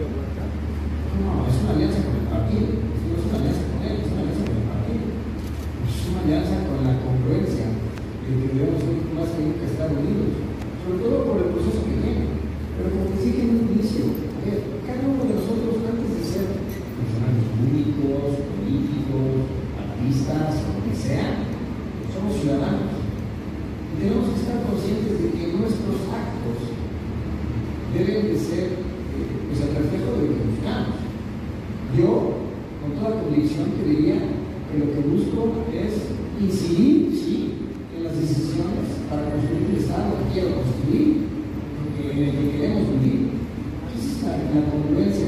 No, es una alianza con el partido. Es una alianza con él, es una alianza con el partido. Es una alianza con la congruencia de que debemos más que nunca estar unidos. Sobre todo por el proceso que viene. Pero como dije en un inicio, cada uno de nosotros, antes de ser funcionarios públicos, políticos, artistas, lo que sea, somos ciudadanos. Y tenemos que estar conscientes de que nuestros actos deben de ser eh, pues, el reflejo de lo que buscamos. Yo, con toda convicción, te diría que lo que busco es incidir, sí, en las decisiones para construir el Estado que quiero construir, en el que queremos vivir. Esa es la, la congruencia